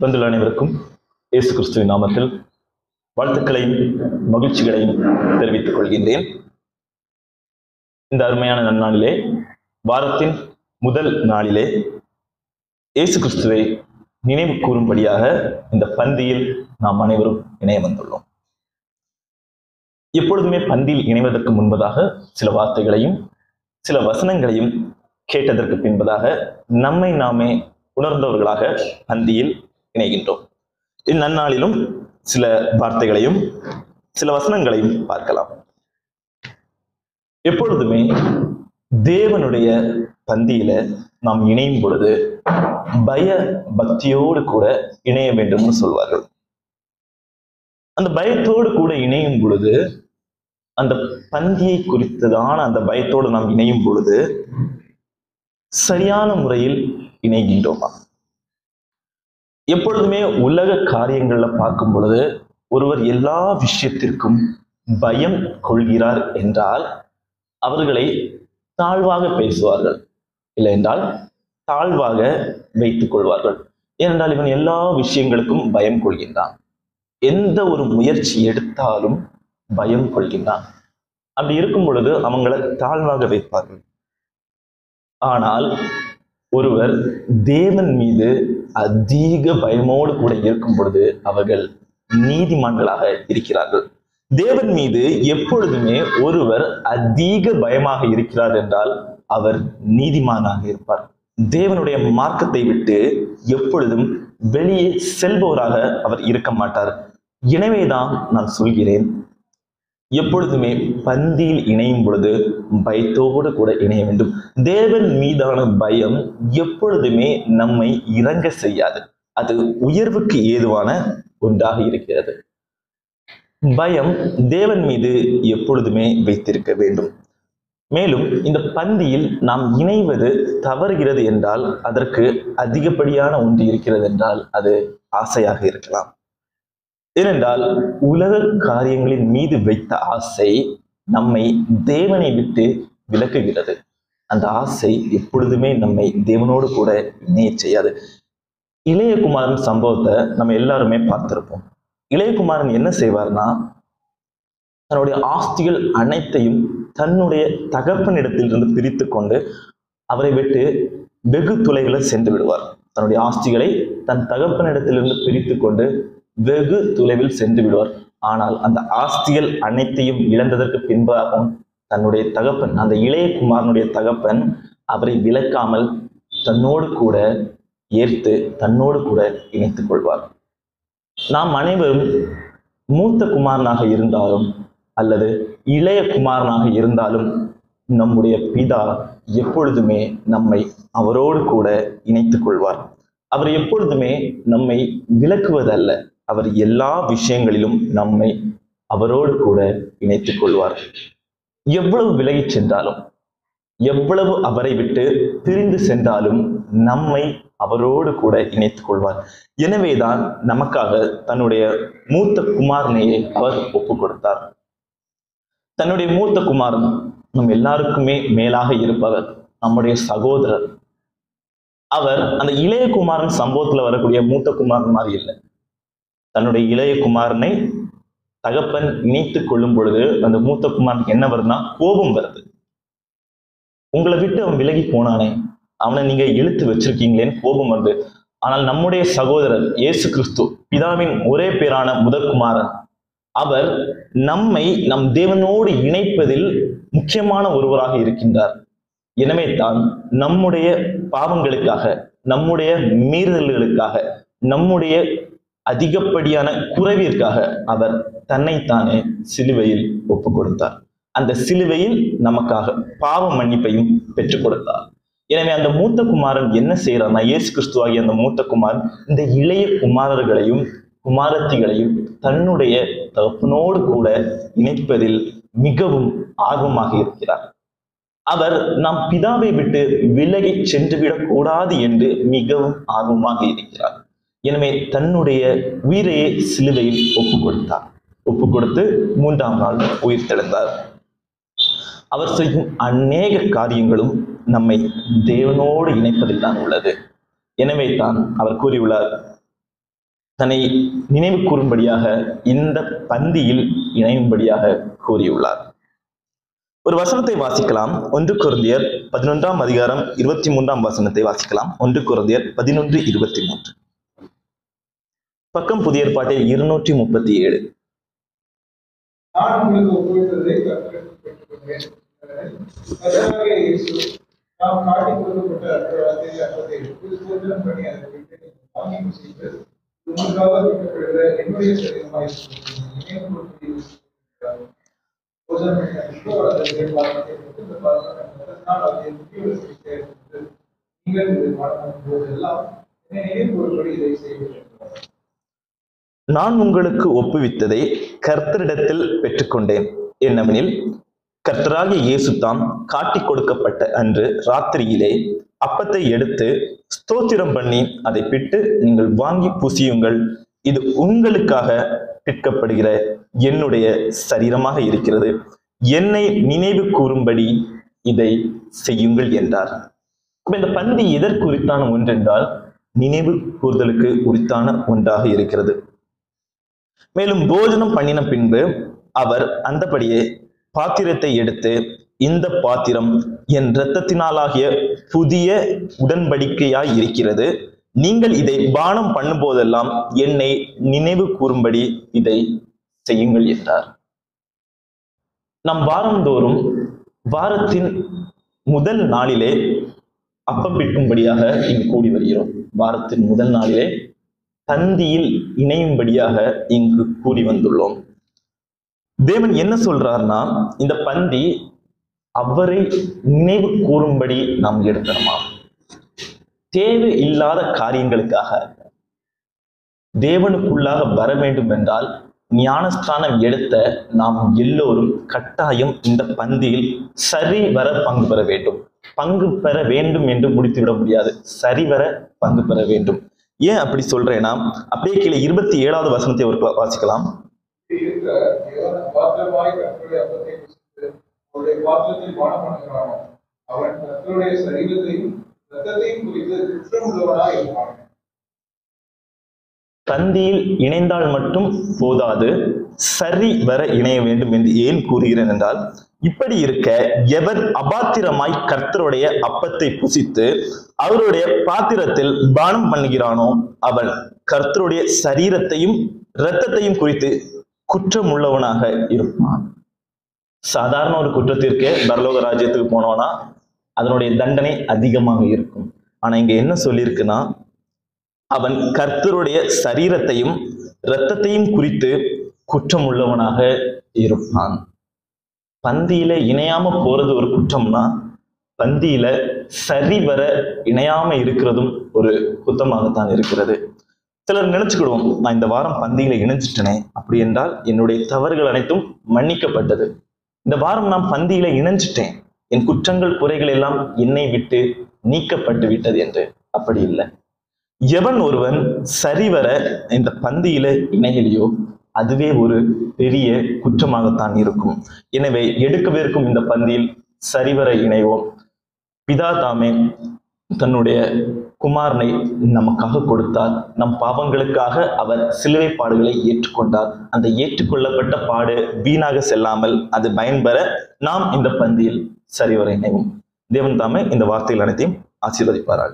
வந்துள்ள அனைவருக்கும் இயேசு கிறிஸ்துவின் நாமத்தில் வாழ்த்துக்களையும் மகிழ்ச்சிகளையும் தெரிவித்துக் கொள்கின்றேன். இந்த அருமையான நன்னாளிலே வாரத்தின் முதல் நாளிலே இயேசு கிறிஸ்துவை நினைவு கூறும்படியாக இந்த பந்தியில் நாம் அனைவரும் இணைய வந்துள்ளோம் எப்பொழுதுமே பந்தியில் இணைவதற்கு முன்பதாக சில வார்த்தைகளையும் சில வசனங்களையும் கேட்டதற்கு பின்பதாக நம்மை நாமே உணர்ந்தவர்களாக பந்தியில் இணைகின்றோம். இந்நன்னாளிலும் சில வார்த்தைகளையும் சில வசனங்களையும் பார்க்கலாம். எப்பொழுதுமே தேவனுடைய பந்தியில நாம் இணையும் பொழுது பய பக்தியோடு கூட இணைய வேண்டும்னு சொல்வார்கள். அந்த பயத்தோடு கூட இணையும் பொழுது அந்த பந்தியை குறித்ததான அந்த பயத்தோடு நாம் இணையும் பொழுது சரியான முறையில் இணைகின்றோமா? எப்பொழுதுமே உலக காரியங்கள்ல பார்க்கும் பொழுது ஒருவர் எல்லா விஷயத்திற்கும் பயம் கொள்கிறார் என்றால் அவர்களை தாழ்வாக பேசுவார்கள். இல்லை என்றால் தாழ்வாக வைத்துக் கொள்வார்கள். ஏனென்றால் இவன் எல்லா விஷயங்களுக்கும் பயம் கொள்கின்றான். எந்த ஒரு முயற்சி எடுத்தாலும் பயம் கொள்கின்றான். அப்படி இருக்கும் பொழுது அவங்களை தாழ்வாக வைப்பார்கள். ஆனால் ஒருவர் தேவன் மீது அதிக பயமோடு கூட இருக்கும் பொழுது அவர்கள் நீதிமான்களாக இருக்கிறார்கள். தேவன் மீது எப்பொழுதுமே ஒருவர் அதிக பயமாக இருக்கிறார் என்றால் அவர் நீதிமானாக இருப்பார். தேவனுடைய மார்க்கத்தை விட்டு எப்பொழுதும் வெளியே செல்பவராக அவர் இருக்க மாட்டார். எனவேதான் நான் சொல்கிறேன் எப்பொழுதுமே பந்தியில் இணையும் பொழுது பயத்தோடு கூட இணைய வேண்டும். தேவன் மீதான பயம் எப்பொழுதுமே நம்மை இறங்க செய்யாது. அது உயர்வுக்கு ஏதுவான ஒன்றாக இருக்கிறது. பயம் தேவன் மீது எப்பொழுதுமே வைத்திருக்க வேண்டும். மேலும் இந்த பந்தியில் நாம் இணைவது தவறுகிறது என்றால் அதற்கு அதிகப்படியான ஒன்று இருக்கிறது என்றால் அது ஆசையாக இருக்கலாம். ஏனென்றால் உலக காரியங்களின் மீது வைத்த ஆசை நம்மை தேவனை விட்டு விலக்குகிறது. அந்த ஆசை எப்பொழுதுமே நம்மை தேவனோடு கூட இணைய செய்யாது. இளையகுமாரன் சம்பவத்தை நம்ம எல்லாருமே பார்த்திருப்போம். இளையகுமாரன் என்ன செய்வார்னா தன்னுடைய ஆஸ்திகள் அனைத்தையும் தன்னுடைய தகப்பனிடத்திலிருந்து பிரித்து கொண்டு அவரை விட்டு வெகு தொலைவில் சென்று விடுவார். தன்னுடைய ஆஸ்திகளை தன் தகப்பனிடத்திலிருந்து பிரித்து கொண்டு வெகு தொலைவில் சென்று விடுவார். ஆனால் அந்த ஆஸ்திகள் அனைத்தையும் இழந்ததற்கு பின்பாகவும் தன்னுடைய தகப்பன் அந்த இளைய குமாரனுடைய தகப்பன் அவரை விலக்காமல் தன்னோடு கூட ஏற்று தன்னோடு கூட இணைத்துக் கொள்வார். நாம் அனைவரும் மூத்த குமாரனாக இருந்தாலும் அல்லது இளைய குமாரனாக இருந்தாலும் நம்முடைய பிதா எப்பொழுதுமே நம்மை அவரோடு கூட இணைத்துக் கொள்வார். அவர் எப்பொழுதுமே நம்மை விளக்குவதல்ல அவர் எல்லா விஷயங்களிலும் நம்மை அவரோடு கூட இணைத்துக் கொள்வார். எவ்வளவு விலகிச் சென்றாலும் எவ்வளவு அவரை விட்டு பிரிந்து சென்றாலும் நம்மை அவரோடு கூட இணைத்துக் கொள்வார். எனவேதான் நமக்காக தன்னுடைய மூத்த குமாரனையே அவர் ஒப்பு கொடுத்தார். தன்னுடைய மூத்த குமாரன் நம் எல்லாருக்குமே மேலாக இருப்பவர் நம்முடைய சகோதரர். அவர் அந்த இளைய குமாரன் சம்பவத்துல வரக்கூடிய மூத்த குமாரன் மாதிரி இல்லை. தன்னுடைய இளைய குமாரனை தகப்பன் இணைத்துக் கொள்ளும் பொழுது அந்த மூத்த குமாரனுக்கு என்ன வருதுன்னா கோபம் வருது. உங்களை விட்டு அவன் விலகி போனானே. அவனை நீங்க இழுத்து வச்சிருக்கீங்களேன்னு கோபம் வருது. ஆனால் நம்முடைய சகோதரர் இயேசு கிறிஸ்து பிதாவின் ஒரே பேரான முதற்குமாரன் அவர் நம்மை நம் தேவனோடு இணைப்பதில் முக்கியமான ஒருவராக இருக்கின்றார். எனவே தான் நம்முடைய பாவங்களுக்காக நம்முடைய மீறுதல்களுக்காக நம்முடைய அதிகப்படியான குறைவிற்காக அவர் தன்னைத்தானே சிலுவையில் ஒப்பு கொடுத்தார் அந்த சிலுவையில் நமக்காக பாவ மன்னிப்பையும் பெற்றுக் கொடுத்தார். எனவே அந்த மூத்த குமாரன் என்ன செய்யறார்னா இயேசு கிறிஸ்துவாகிய அந்த மூத்த குமாரன் இந்த இளைய குமாரர்களையும் குமாரத்திகளையும் தன்னுடைய தகப்பனோடு கூட இணைப்பதில் மிகவும் ஆர்வமாக இருக்கிறார். அவர் நம் பிதாவை விட்டு விலகி சென்றுவிடக் கூடாது என்று மிகவும் ஆர்வமாக இருக்கிறார். எனவே தன்னுடைய உயிரையே சிலுவையில் ஒப்பு கொடுத்தார் ஒப்பு கொடுத்து மூன்றாம் நாள் உயிர் தெழுந்தார். அவர் செய்யும் அநேக காரியங்களும் நம்மை தேவனோடு இணைப்பதில் தான் உள்ளது. எனவே தான் அவர் கூறியுள்ளார் தன்னை நினைவு கூறும்படியாக இந்த பந்தியில் இணையும்படியாக கூறியுள்ளார். ஒரு வசனத்தை வாசிக்கலாம். ஒன்று குருந்தியர் பதினொன்றாம் அதிகாரம் இருபத்தி மூன்றாம் வசனத்தை வாசிக்கலாம். ஒன்று குருந்தியர் பதினொன்று இருபத்தி மூன்று. பக்கம் புதிய ஏற்பாட்டில் இருநூற்றி முப்பத்தி ஏழு. உங்களுக்கு நீங்கள் இதை பார்க்கும் போதெல்லாம் நினைவு ஒருபடி இதை செய்ய நான் உங்களுக்கு ஒப்புவித்ததை கர்த்தரிடத்தில் பெற்றுக்கொண்டேன். என்னவெனில் கர்த்தராகிய இயேசு தாம் காட்டிக் கொடுக்கப்பட்ட அன்று ராத்திரியிலே அப்பத்தை எடுத்து ஸ்தோத்திரம் பண்ணி அதை பிட்டு நீங்கள் வாங்கி பூசியுங்கள். இது உங்களுக்காக பிற்கப்படுகிற என்னுடைய சரீரமாக இருக்கிறது. என்னை நினைவு கூறும்படி இதை செய்யுங்கள் என்றார். இந்த பந்தி எதற்கு உரித்தான ஒன்றென்றால் நினைவு கூறுதலுக்கு உரித்தான ஒன்றாக இருக்கிறது. மேலும் போஜனம் பண்ணின பின்பு அவர் அந்தபடியே பாத்திரத்தை எடுத்து இந்த பாத்திரம் என் இரத்தத்தினாலாகிய புதிய உடன்படிக்கையாய் இருக்கிறது. நீங்கள் இதை பானம் பண்ணும்போதெல்லாம் என்னை நினைவு கூறும்படி இதை செய்யுங்கள் என்றார். நம் வாரந்தோறும் வாரத்தின் முதல் நாளிலே அப்பம் பிற்கும்படியாக இங்கு கூடி வருகிறோம். வாரத்தின் முதல் நாளிலே பந்தியில் இணையும்படியாக இங்கு கூறி வந்துள்ளோம். தேவன் என்ன சொல்றார்னா இந்த பந்தி அவரை நினைவு கூறும்படி நாம் எடுக்கணுமா? தேவை இல்லாத காரியங்களுக்காக. தேவனுக்குள்ளாக வர வேண்டும் என்றால் ஞானஸ்தானம் எடுத்த நாம் எல்லோரும் கட்டாயம் இந்த பந்தியில் சரி வர பங்கு பெற வேண்டும். பங்கு பெற வேண்டும் என்று முடித்துவிட முடியாது. சரிவர பங்கு பெற வேண்டும். ஏன் அப்படி சொல்றேன்னா அப்படியே கீழே இருபத்தி ஏழாவது வசனத்தை ஒரு வாசிக்கலாம். அவன் சரீரத்தையும் ரத்தத்தையும் குறித்து இருப்பான் இணைந்தால் மட்டும் போதாது சரி வர இணைய வேண்டும் என்று ஏன் கூறுகிறேன் என்றால் இப்படி இருக்க எவன் அபாத்திரமாய் கர்த்தருடைய அப்பத்தை புசித்து அவருடைய பாத்திரத்தில் பானம் பண்ணுகிறானோ அவன் கர்த்தருடைய சரீரத்தையும் இரத்தத்தையும் குறித்து குற்றம் உள்ளவனாக இருப்பான். சாதாரண ஒரு குற்றத்திற்கு பரலோக ராஜ்யத்துக்கு போனோம்னா அதனுடைய தண்டனை அதிகமாக இருக்கும். ஆனா இங்க என்ன சொல்லியிருக்குன்னா அவன் கர்த்தருடைய சரீரத்தையும் இரத்தத்தையும் குறித்து குற்றம் உள்ளவனாக இருப்பான். பந்தியில இணையாம போறது ஒரு குற்றம்னா பந்தியில சரிவர இணையாம இருக்கிறதும் ஒரு குத்தமாகத்தான் இருக்கிறது. சிலர் நினைச்சுக்கிடுவோம் நான் இந்த வாரம் பந்தியில இணைஞ்சிட்டனே அப்படி என்றால் என்னுடைய தவறுகள் அனைத்தும் மன்னிக்கப்பட்டது. இந்த வாரம் நான் பந்தியில இணைஞ்சிட்டேன். என் குற்றங்கள் குறைகள் எல்லாம் என்னை விட்டு நீக்கப்பட்டு விட்டது என்று. அப்படி இல்லை. எவன் ஒருவன் சரிவர இந்த பந்தியில இணையிலையோ அதுவே ஒரு பெரிய குற்றமாகத்தான் இருக்கும். எனவே எடுக்கவிருக்கும் இந்த பந்தியில் சரிவர இணைவோம். பிதா தாமே தன்னுடைய குமாரனை நமக்காக கொடுத்தார். நம் பாவங்களுக்காக அவர் சிலுவை பாடுகளை ஏற்றுக்கொண்டார். அந்த ஏற்றுக்கொள்ளப்பட்ட பாடு வீணாக செல்லாமல் அது பயன்பெற நாம் இந்த பந்தியில் சரிவர இணைவோம். தேவன் தாமே இந்த வார்த்தைகள் அனைத்தையும் ஆசீர்வதிப்பாராக.